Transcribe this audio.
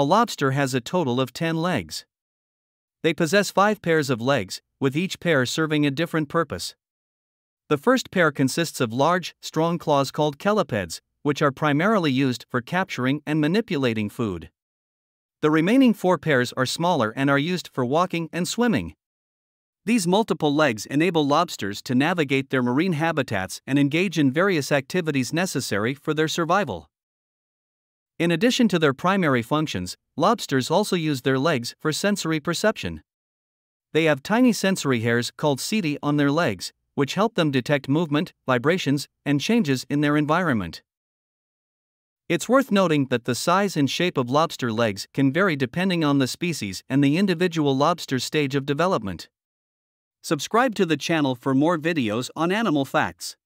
a lobster has a total of 10 legs. They possess five pairs of legs, with each pair serving a different purpose. The first pair consists of large, strong claws called chelipeds, which are primarily used for capturing and manipulating food. The remaining four pairs are smaller and are used for walking and swimming. These multiple legs enable lobsters to navigate their marine habitats and engage in various activities necessary for their survival. In addition to their primary functions, lobsters also use their legs for sensory perception. They have tiny sensory hairs called setae on their legs, which help them detect movement, vibrations, and changes in their environment. It's worth noting that the size and shape of lobster legs can vary depending on the species and the individual lobster's stage of development. Subscribe to the channel for more videos on animal facts.